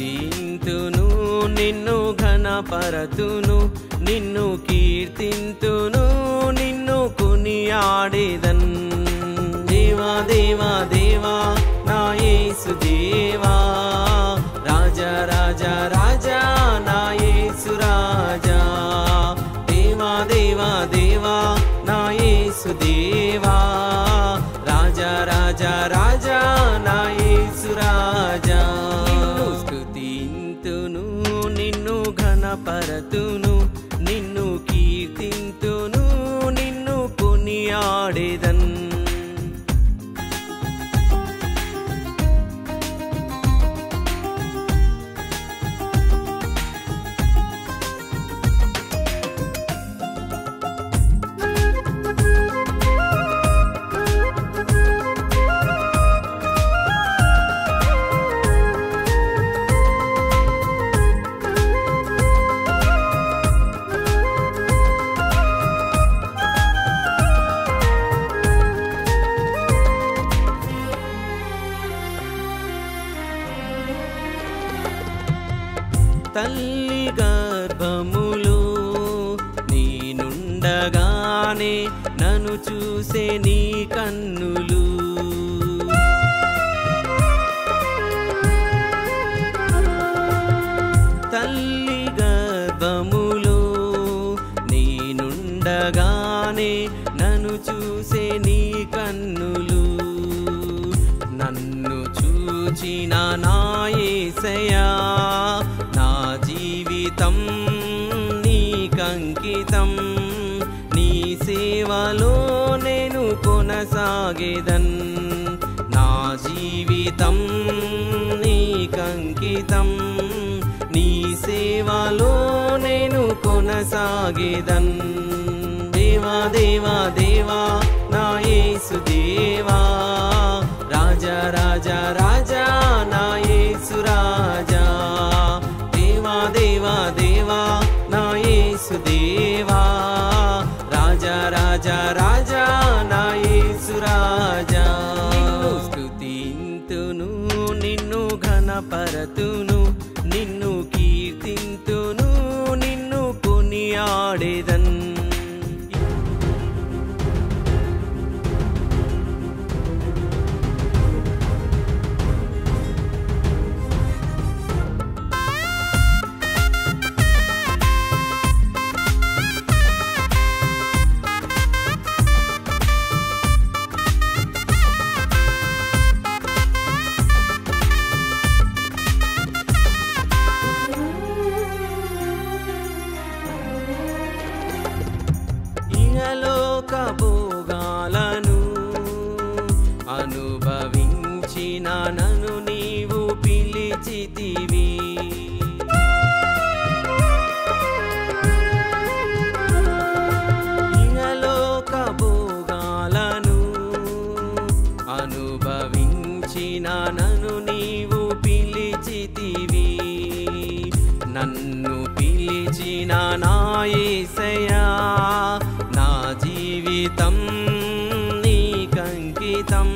స్థుతింతును నిన్ను ఘనపరతును నిన్ను కీర్తింతును నిన్ను కొనియాడేదన్. దేవా దేవా దేవా నా యేసు దేవా. రాజా రాజా రాజా నా యేసు రాజా. దేవా దేవా దేవా నా యేసు దేవా. ఘనపరతును తల్లి గర్భములో నేనుండగానే నన్ను చూసే నీ కన్నులు. తల్లి గర్భములో నేనుండగానే నన్ను చూసే నీ కన్నులు. నన్ను చూచిన నాయసయా సేవలో నేను కొనసాగేదన్. నా జీవితం నీకంకితం నీ సేవలో నేను కొనసాగేదన్. దేవా దేవా దేవా నా యేసు దేవా. రాజా రాజా ఘనపరతును పిలిచితివి ఇహలోక భోగాలను అనుభవించిన నన్ను నీవు పిలిచితివి. నన్ను పిలిచిన నాయసయా నా జీవితం నీకంకితం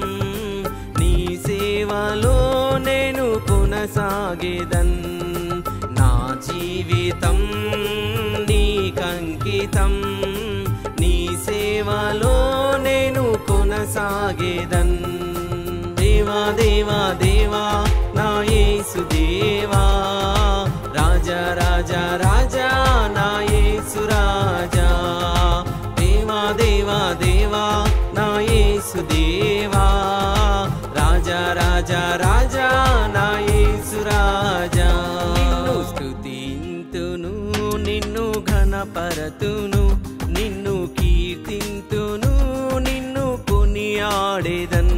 నీ సేవలో సాగిదన్ నా జీవితం నీకంకితం నీ సేవలో నేను కొనసాగిదన్. దేవా దేవా దేవా. పరతును నిన్ను కీర్తింతును నిన్ను కొనియాడేదన్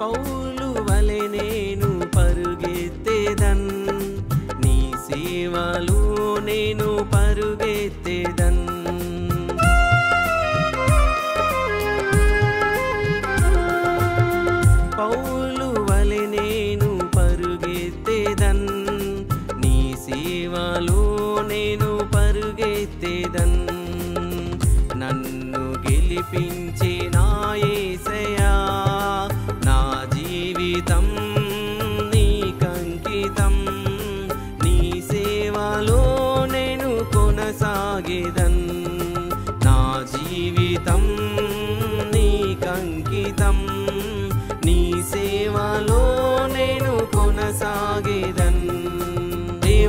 పౌలు వలె నేను పరుగెత్తేదన్. నీ సేవలో నేను పరుగెత్తేదన్. పౌలు వలె నేను పరుగెత్తేదన్. నీ సేవలో నేను పరుగెత్తేదన్. నన్ను గెలిపించే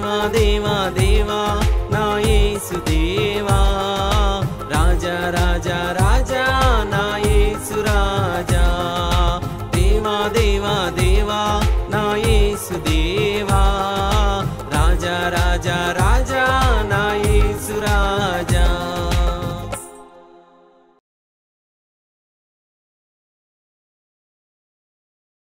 देवा देवा देवा ना देवा। राजा राजा राजा न राजा। देवा देवा देवा नादे